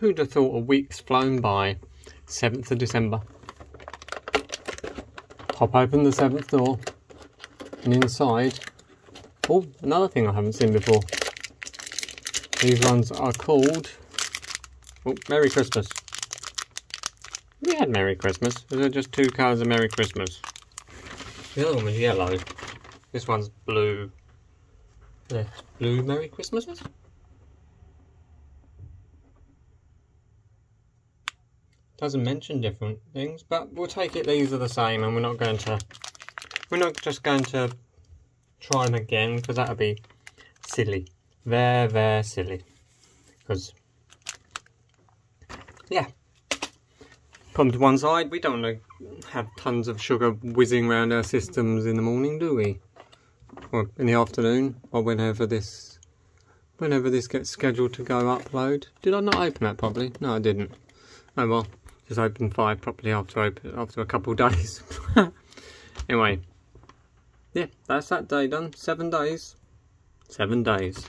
Who'd have thought a week's flown by? 7th of December. Pop open the 7th door. And inside... Oh, another thing I haven't seen before. These ones are called... Oh, Merry Christmas. We had Merry Christmas. Those are just two colours of Merry Christmas. The other one was yellow. This one's blue. That's blue Merry Christmases? Doesn't mention different things, but we'll take it these are the same and we're not going to... We're not just going to try them again because that would be silly. Very, very silly. Because, yeah. Them to one side. We don't want to have tons of sugar whizzing around our systems in the morning, do we? Or in the afternoon, or whenever this whenever this gets scheduled to go upload. Did I not open that properly? No, I didn't. Oh well, just open five properly after open, after a couple of days. anyway, yeah, that's that day done. Seven days. Seven days.